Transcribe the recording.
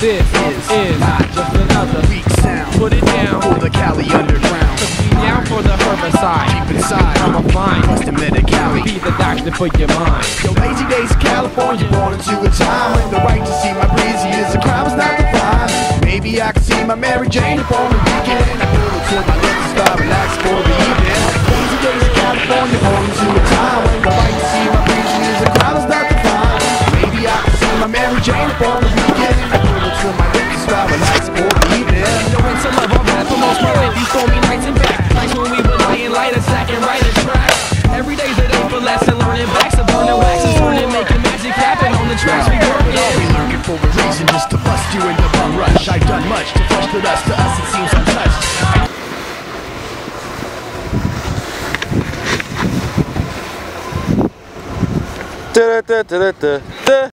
This is not just another weak sound Put it down for the Cali underground. Cause we down for the herbicide Deep inside, I'm a fine Mr. Medi-Cali. Be the doctor for your mind Yo, lazy days in California, born into a time when the right to see my breezy is a crime is not defined. Maybe I can see my Mary Jane upon the weekend. I pull her to my lips and start relax for the evening. Lazy days in California, born into a time when the right to see my breezy is a crime is not defined. Maybe I can see my Mary Jane upon the weekend. Nights and back Nights when we were laying light and stacking right track Every day's a day for lesson learning backs of burning waxes Burning, making magic happen on the tracks we work I'll be in lurking for a reason just to bust you in the bum rush. I've done much to flush the dust. To us, it seems untouched. Da Da-da-da-da-da.